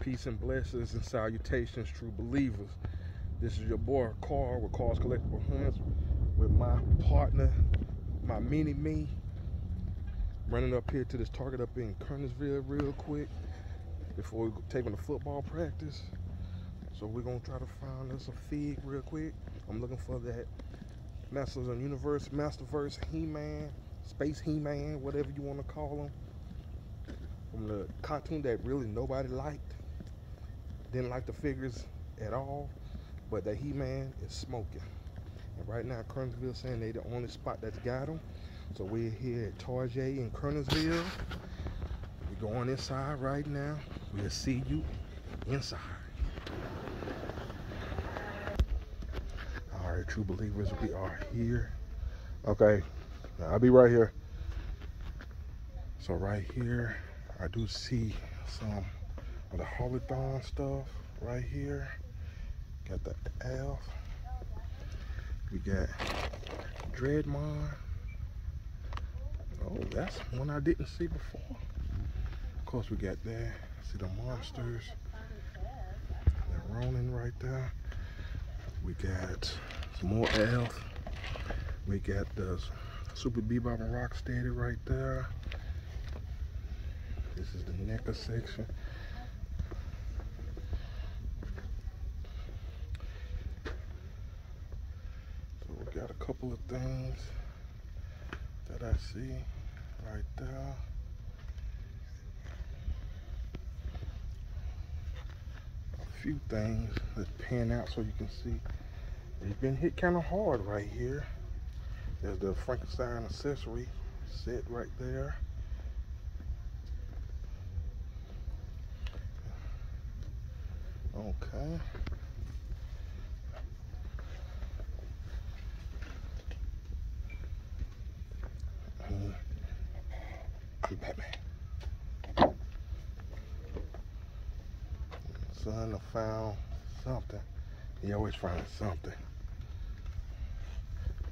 Peace and blessings and salutations, true believers. This is your boy Carl with Carl's Collectible Hunts with my partner, my mini me. Running up here to this target up in Kernersville real quick before we take on the football practice. So we're gonna try to find us a fig real quick. I'm looking for that Masters of the Universe, Masterverse, He-Man, Space He-Man, whatever you want to call him. From the cartoon that really nobody liked. Didn't like the figures at all. But the He-Man is smoking. And right now, Kernersville saying they the only spot that's got them. So we're here at Tarjay in Kernersville. We're going inside right now. We'll see you inside. All right, true believers, we are here. Okay, I'll be right here. So right here, I do see some of the Holothon stuff right here. Got the Elf. We got Dreadmon. Oh, that's one I didn't see before. Of course, we got that. See the monsters. The Ronin right there. We got some more Elf. We got the Super Bebop and Rocksteady right there. This is the NECA section. So we got a couple of things that I see right there. A few things that pan out so you can see it's been hit kind of hard right here. There's the Frankenstein accessory set right there. Okay. And I'm Batman. Son, I found something. He always finds something.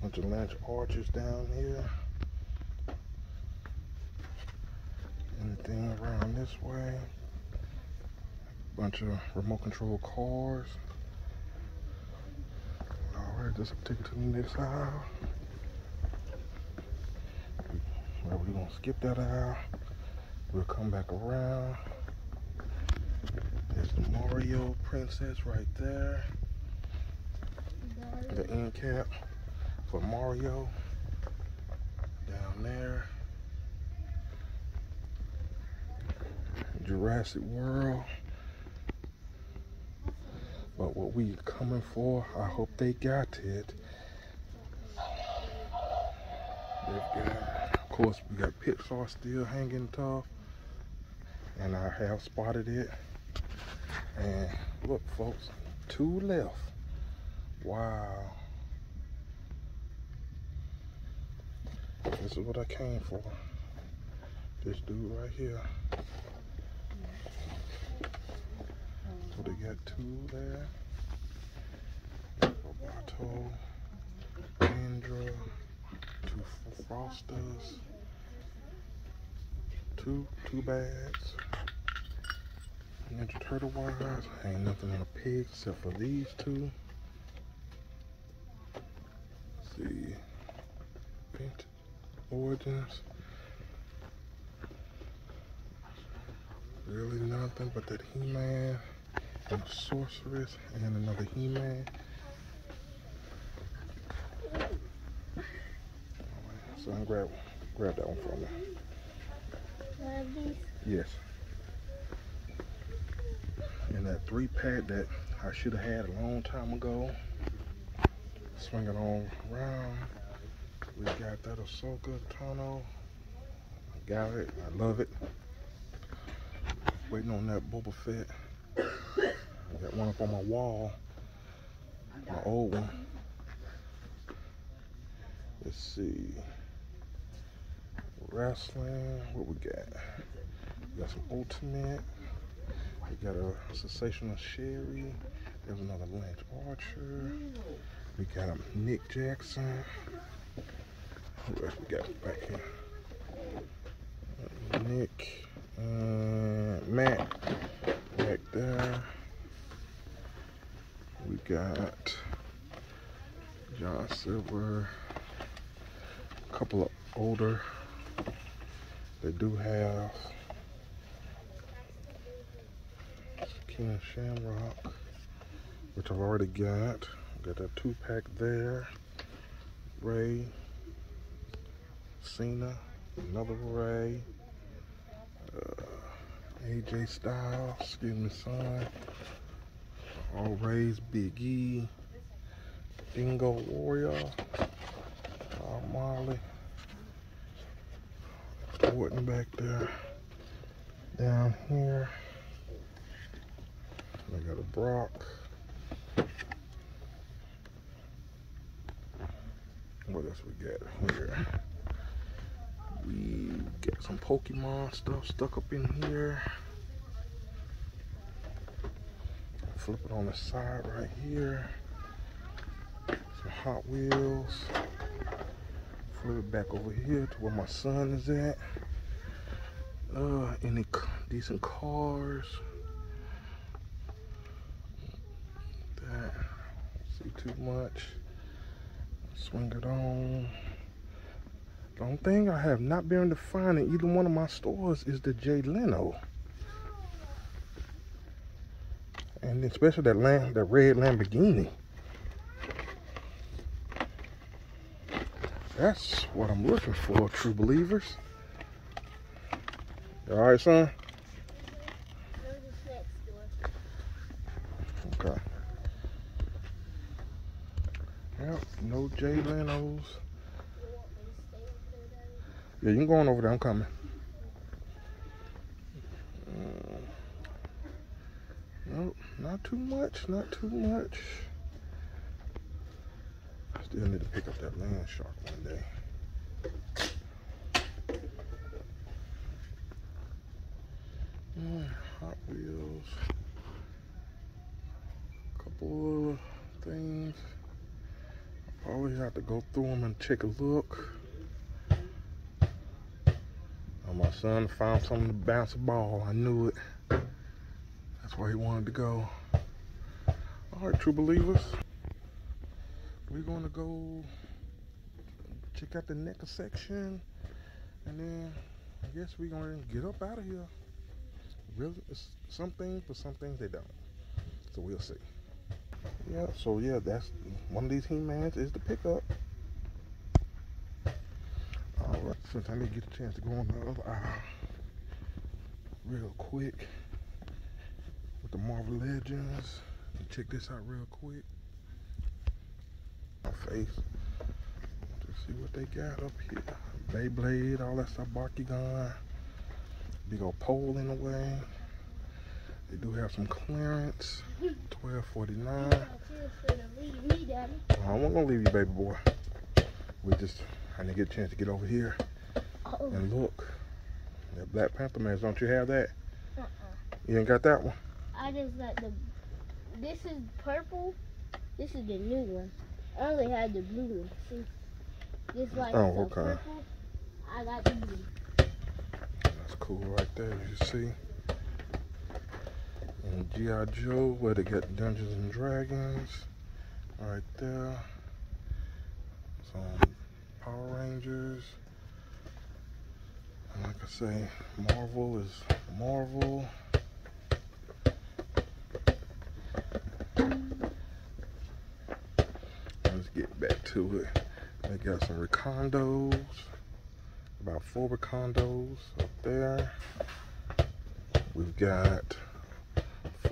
Bunch of Lance Archers down here. Anything around this way. Bunch of remote control cars. Alright, just take it to the next aisle. We're gonna skip that aisle. We'll come back around. The Mario princess right there. The end cap for Mario down there. Jurassic World. But what we coming for, I hope they got it. They've got, of course, we got Pixar still hanging tough. And I have spotted it. And look, folks, two left. Wow. This is what I came for. This dude right here. So they got two there. Roboto, Indra, two Frosters, two two bags. Ninja Turtle wise, ain't nothing on a pig except for these two. Let's see, Paint Origins. Really nothing but that He-Man and Sorceress and another He-Man. So I'm grab grab that one for me. One of these. Yes. And that three pack that I should have had a long time ago. Swing it on around. We got that Ahsoka tunnel. I got it. I love it. Waiting on that Boba Fett. I got one up on my wall. My old one. Let's see. Wrestling. What we got? We got some Ultimate. We got a sensational Sherri. There's another Lance Archer. We got a Nick Jackson. Who else we got back here? Nick, uh, Matt back there. We got John Silver, a couple of older They do have Ken Shamrock, which I've already got. Got that two pack there. Rey, Cena, another Rey, uh, AJ Styles, excuse me, son. All Reys, Big E, Dingo Warrior, uh, Marley, Orton back there. Down here, I got a Brock. What else we got here? We got some Pokemon stuff stuck up in here. Flip it on the side right here. Some Hot Wheels. Flip it back over here to where my son is at. Uh, any decent cars? That see too much. Swing it on. The only thing I have not been able to find in either one of my stores is the Jay Leno. And especially that lamb, that red Lamborghini. That's what I'm looking for, true believers. All right, son? Jay Lenos. Yeah, you can go on over there. I'm coming. Mm. Nope, not too much. Not too much. I still need to pick up that land shark one day. Mm, Hot Wheels. A Couple of things. Always have to go through them and take a look. Oh, my son found something to bounce a ball. I knew it. That's where he wanted to go. All right, true believers. We're going to go check out the NECA section. And then I guess we're going to get up out of here. Really, some things, but some things they don't. So we'll see. Yeah, so yeah, that's one of these He-Mans is the pickup. Alright, since I didn't get a chance to go on the other aisle real quick with the Marvel Legends. Check this out real quick. My face. To see what they got up here. Beyblade, all that stuff, Bakugan. Big old pole in the way. They do have some clearance. Twelve forty nine. I wasn't gonna leave you, baby boy. We just I didn't get a chance to get over here Oh, and look. That Black Panther man, don't you have that? uh-uh. You ain't got that one? I just got the. This is purple. This is the new one. I only had the blue one. See, this like Oh, okay. purple. I got the blue. That's cool right there, you see. G.I. Joe, where they got Dungeons and Dragons. Right there. Some Power Rangers. And like I say, Marvel is Marvel. Let's get back to it. They got some Recondos. About four Recondos up there. We've got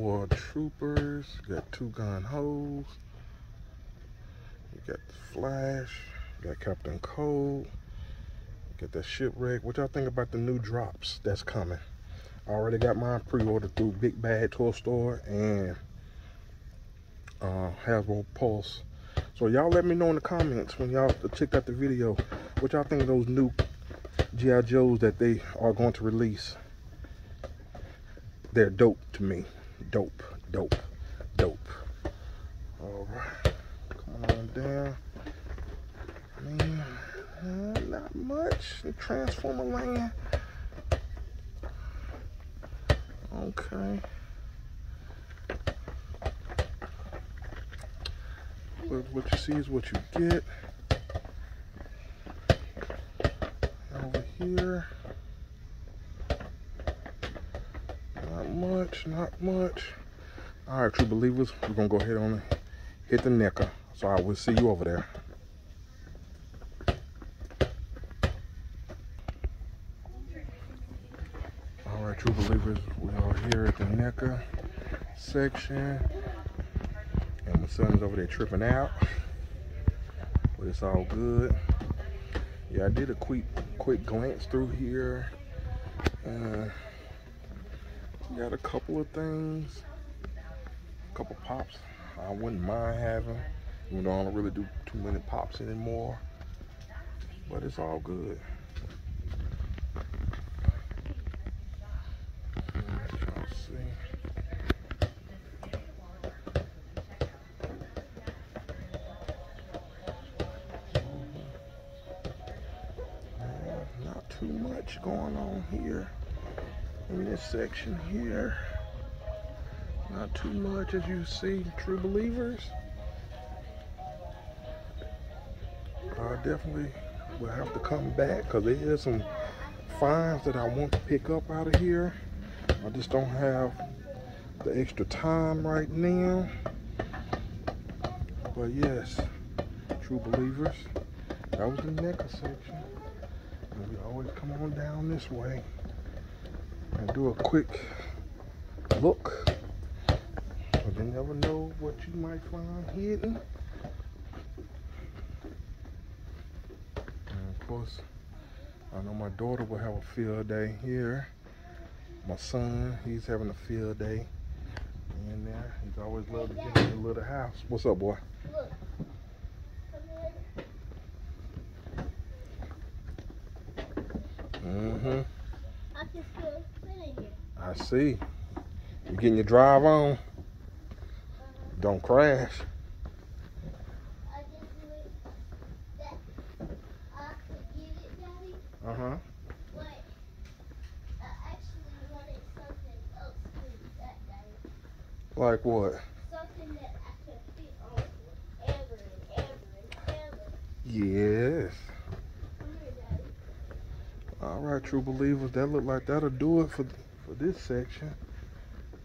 four troopers. Got two Gung-Hos. You got the Flash. You got Captain Cold. Got that shipwreck. What y'all think about the new drops that's coming? I already got mine pre-ordered through Big Bad Toy Store and uh, Hasbro Pulse. So y'all let me know in the comments when y'all checked out the video what y'all think of those new G.I. Joes that they are going to release. They're dope to me. Dope, dope, dope. All right, come on down. Uh, not much. The Transformer land. Okay. But what you see is what you get. Over here. Not much, not much. All right, true believers, we're gonna go ahead on and hit the NECA. So I will see you over there. All right, true believers, we are here at the NECA section. And my son's over there tripping out. But it's all good. Yeah, I did a quick quick glance through here. Uh, got a couple of things. A couple pops I wouldn't mind having. Even though I don't really do too many pops anymore. But it's all good. Uh, Not too much going on here in this section here. Not too much as you see, true believers. I definitely will have to come back because there is some finds that I want to pick up out of here. I just don't have the extra time right now. But yes, true believers, that was the NECA section. And we always come on down this way and do a quick look. But you never know what you might find hidden. And of course, I know my daughter will have a field day here. My son, he's having a field day in there. He's always loved to get in the little house. What's up, boy? Look. Mm-hmm. I see. You getting your drive on? Don't crash. Uh-huh. Like what? Yes. All right, true believers. That look like that'll do it for for this section.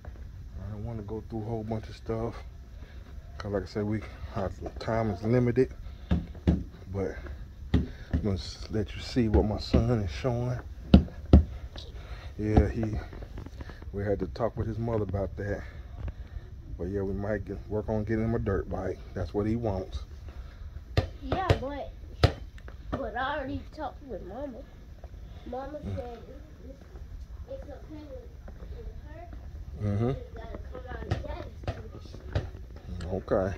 I don't want to go through a whole bunch of stuff. Cause like I said, we our time is limited. But I'm gonna let you see what my son is showing. Yeah, he we had to talk with his mother about that. But yeah, we might get, work on getting him a dirt bike. That's what he wants. Yeah, but but I already talked with Mama. Mama mm. said it's, okay with, with her. Mm-hmm. It's gotta come out of Daddy's tuition. Okay.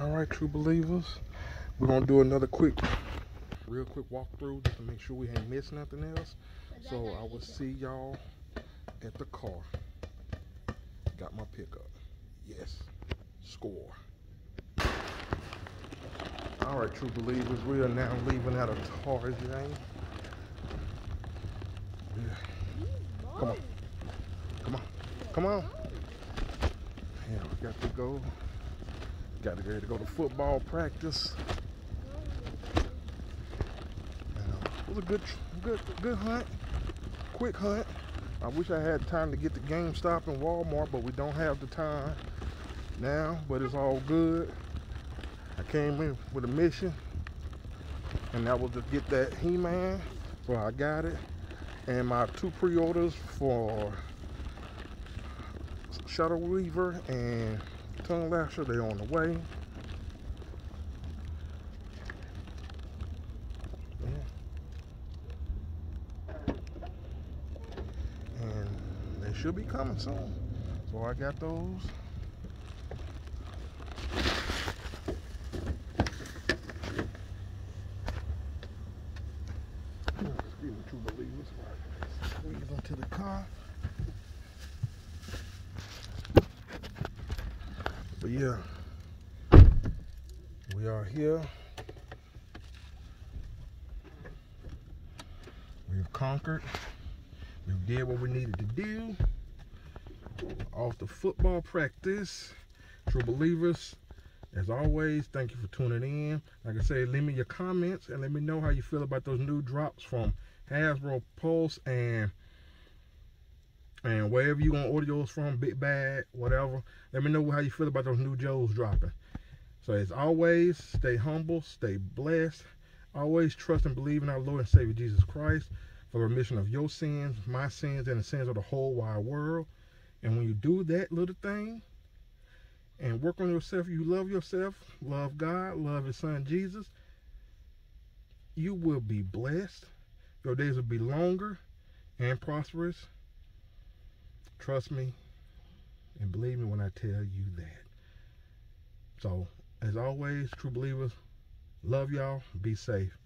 All right, true believers. We're gonna do another quick, real quick walkthrough just to make sure we ain't missed nothing else. So I will see y'all at the car. Got my pickup. Yes. Score. All right, true believers. We are now leaving out of Target. Yeah. these Come on. Come on. Come on. Yeah, we got to go. Got to go to go to football practice. Uh, it was a good, good, good hunt. Quick hunt. I wish I had time to get to GameStop and Walmart, but we don't have the time now. But it's all good. I came in with a mission, and that was to get that He-Man. So I got it, and my two pre-orders for Shadow Weaver and Tung Lashor, they're on the way. And they should be coming soon. So I got those. Excuse me, true believers. Squeeze into the car. But yeah, we are here. We've conquered. We did what we needed to do. Off the football practice, true believers. As always, thank you for tuning in. Like I said, leave me your comments and let me know how you feel about those new drops from Hasbro Pulse and and wherever you order yours from, Big Bag, whatever. Let me know how you feel about those new Joes dropping. So as always, stay humble, stay blessed. Always trust and believe in our Lord and Savior Jesus Christ for the remission of your sins, my sins, and the sins of the whole wide world. And when you do that little thing and work on yourself, you love yourself, love God, love His Son Jesus, you will be blessed. Your days will be longer and prosperous. Trust me and believe me when I tell you that. So, as always, true believers, love y'all. Be safe.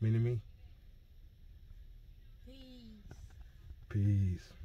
Mini me. Peace. Peace.